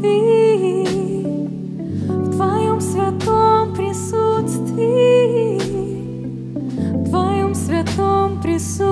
любви. В Твоем святом присутствии. В Твоем святом присутствии.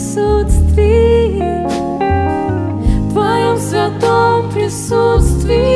присутствии, в Твоем святом присутствии.